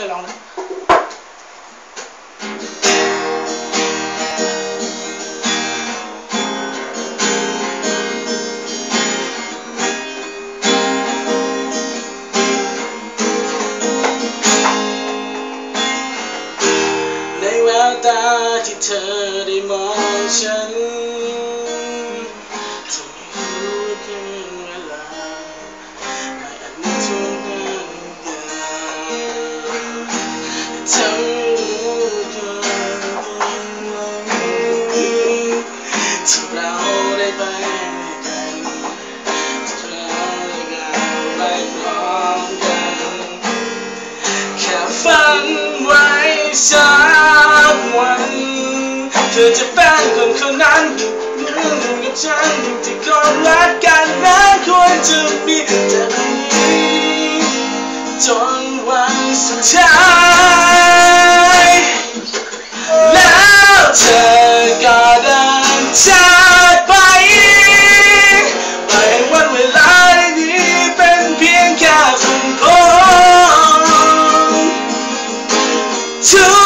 ช่วยร้องนะในแววตาที่เธอได้มองฉัน อจะเป็นคนคนนั้นอยู่กับฉันที่คนรักกันนั้นควรจะมีแต่นี้จนวันสุดท้ายแล้วเธอก็เดินจากไปไปวันเวลานี้เป็นเพียงแค่ฝุ่นพงทุกอย่าง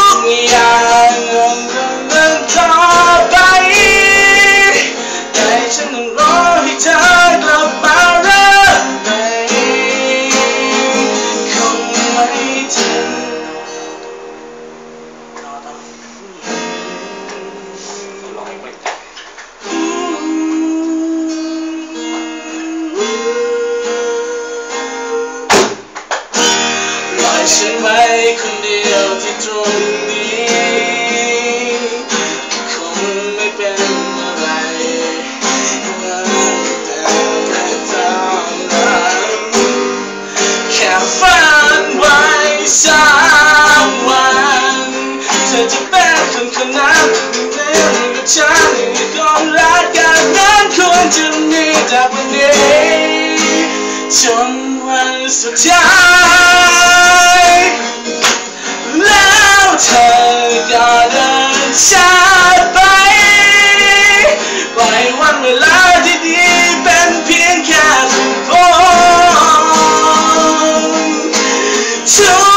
ฉันไว้คนเดียวที่ตรงนี้ คงไม่เป็นอะไรแต่ไม่ต้องรักแค่ฝันไว้สักวันเธอจะเป็นคนคนนั้นในเรื่องกับฉันที่คงรักกันนั้นควรจะมีจากวันนี้ จนวันสุดท้ายแล้วเธอก็เดินจากไปปล่อยวันเวลาที่ดีเป็นเพียงแค่ฝุ่นพงทุ